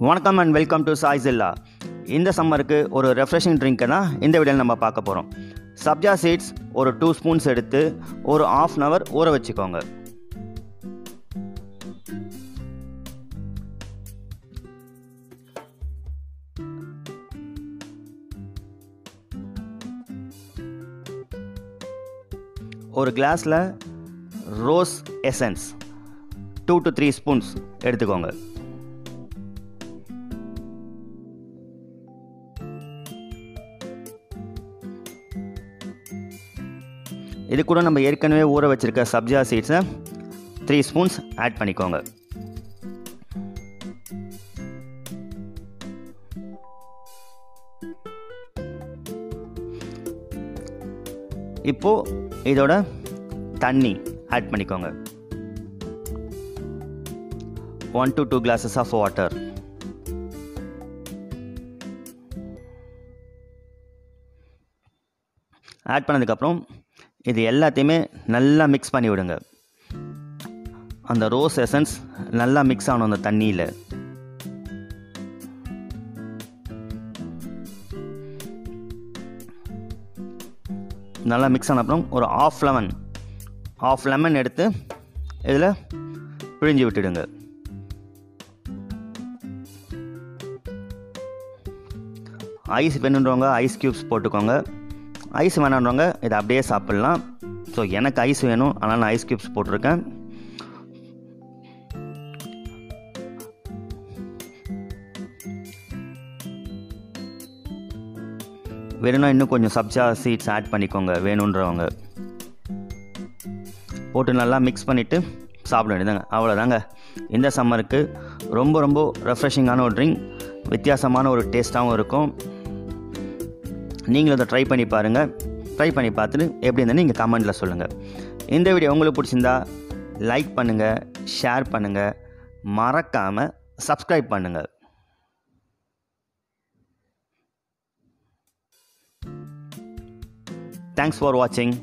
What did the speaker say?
வணக்கம் and welcome to சாய்ஸில்லா இந்த சம்மருக்கு ஒரு ரெஃப்ரெஷிங் ட்ரிங்க்கை தான் இந்த வீடியோவில் நம்ம பார்க்க போகிறோம் சப்ஜா சீட்ஸ் ஒரு டூ ஸ்பூன்ஸ் எடுத்து ஒரு ஆஃப் அன் ஹவர் ஊற வச்சுக்கோங்க. ஒரு கிளாஸில் rose essence two to three spoons எடுத்துக்கோங்க. இது கூட நம்ம ஏற்கனவே ஊற வச்சுருக்க சப்ஜா சீட்ஸை த்ரீ ஸ்பூன்ஸ் ஆட் பண்ணிக்கோங்க. இப்போது இதோட தண்ணி ஆட் பண்ணிக்கோங்க. One to two glasses of water add பண்ணதுக்கப்புறம் இது எல்லாத்தையுமே நல்லா மிக்ஸ் பண்ணி விடுங்க அந்த ரோஸ் எசன்ஸ் நல்லா மிக்ஸ் ஆகணும் அந்த தண்ணியில். நல்லா மிக்ஸ் ஆன அப்புறம் ஒரு ஆஃப் லெமன் ஆஃப் லெமன் எடுத்து இதில் பிழிஞ்சு விட்டுடுங்க. ஐஸ் வேணுன்றவங்க ஐஸ் க்யூப்ஸ் போட்டுக்கோங்க. ஐஸ் வேணான்றவங்க இதை அப்படியே சாப்பிட்லாம். ஸோ எனக்கு ஐஸ் வேணும். அதனால் நான் ஐஸ் க்யூப்ஸ் போட்டிருக்கேன். வேணும்னா இன்னும் கொஞ்சம் சப்ஜா சீட்ஸ் ஆட் பண்ணிக்கோங்க. வேணுன்றவங்க. போட்டு நல்லா மிக்ஸ் பண்ணிவிட்டு சாப்பிட வேண்டியதாங்க அவ்வளோதாங்க இந்த சம்மருக்கு ரொம்ப ரொம்ப ரெஃப்ரெஷிங்கான ஒரு ட்ரிங்க் வித்தியாசமான ஒரு டேஸ்ட்டாகவும் இருக்கும். நீங்களும் அதை ட்ரை பண்ணி பாருங்கள் ட்ரை பண்ணி பார்த்துட்டு எப்படி இருந்தாலும் நீங்கள் கமெண்ட்டில் சொல்லுங்கள் இந்த வீடியோ உங்களுக்கு பிடிச்சிருந்தா லைக் பண்ணுங்கள் ஷேர் பண்ணுங்கள் மறக்காமல் சப்ஸ்கிரைப் பண்ணுங்கள் தேங்க்ஸ் ஃபார் வாட்சிங்